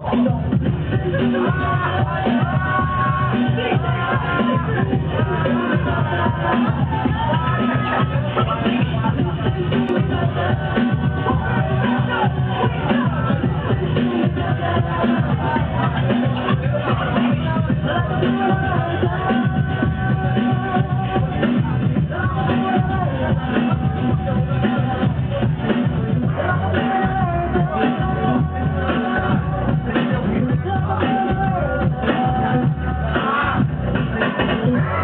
Thank you. Thank you.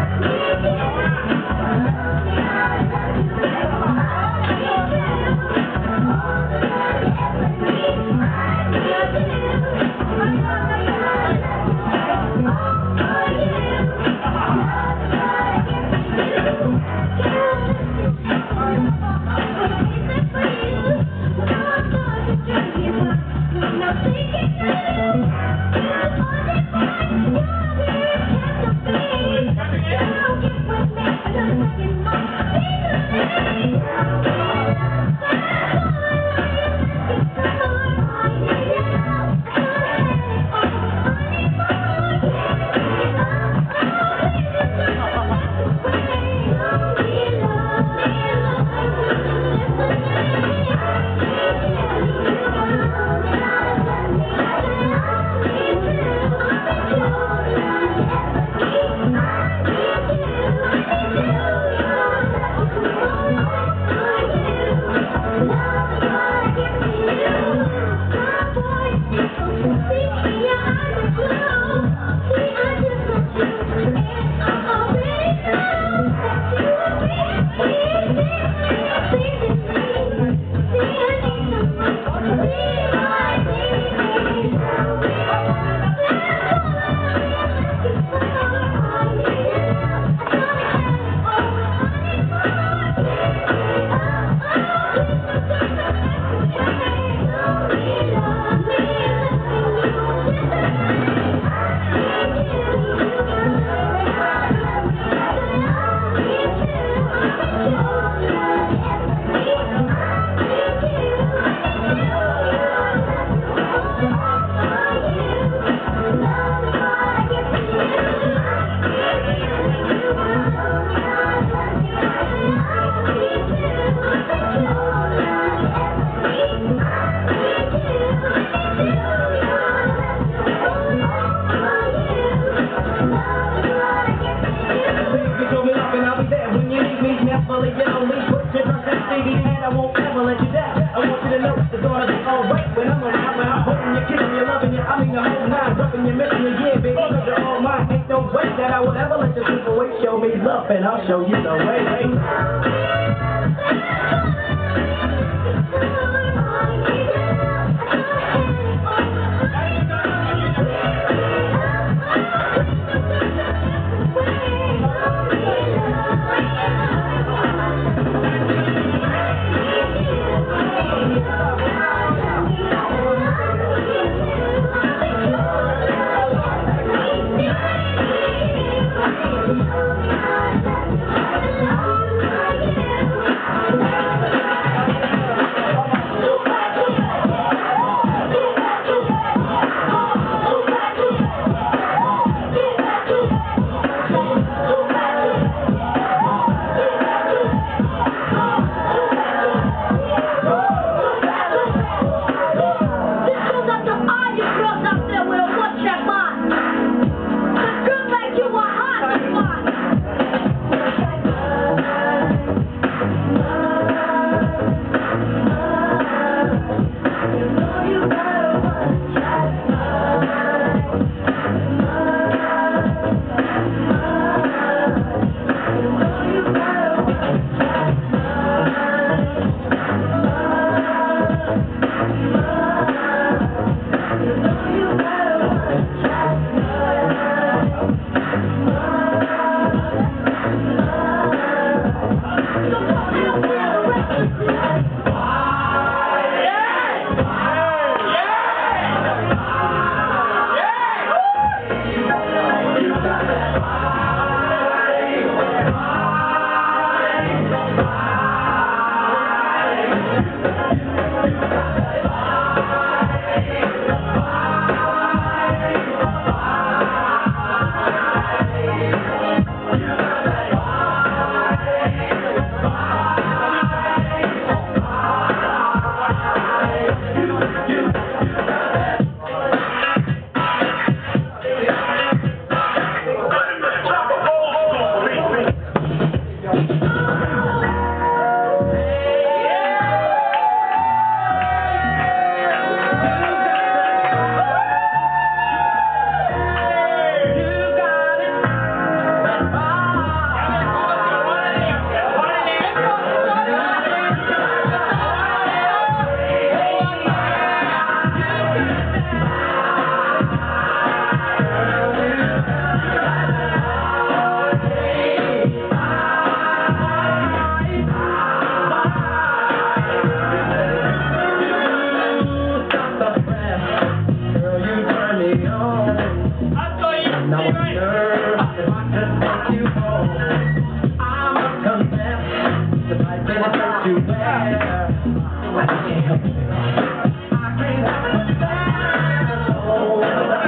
verbally yell me, put your drunk that CD head, I won't ever let you down. I want you to know it's gonna be alright when I'm around, when I'm holding you, kissing you, loving you, I mean the whole nine, rubbing you, missing you, yeah, baby, cause you're all mine. Ain't no way that I would ever let you slip away, show me love and I'll show you the way.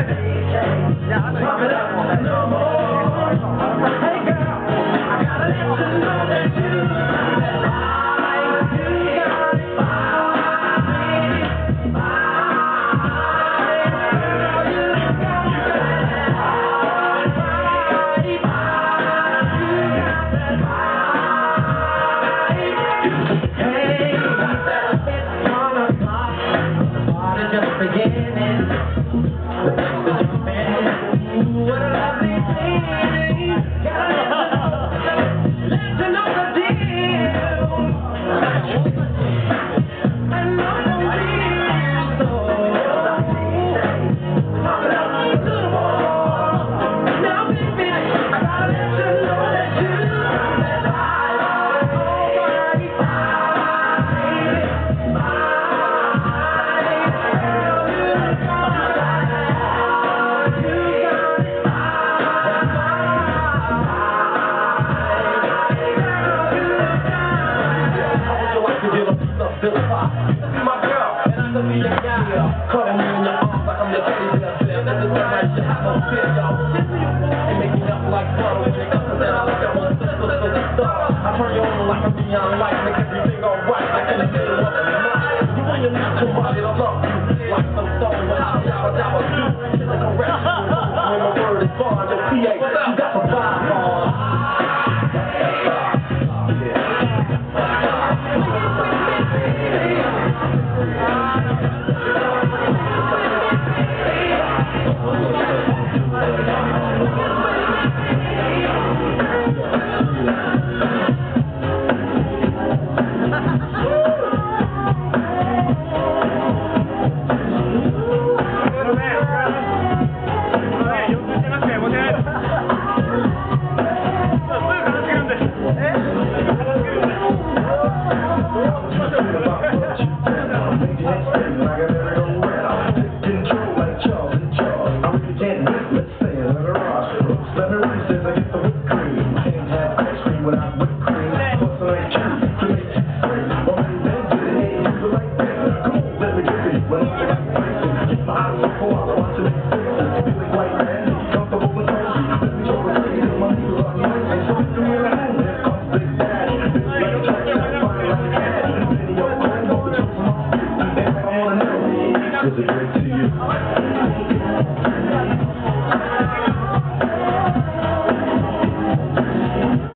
Now I'm up on that. Hey girl, I gotta.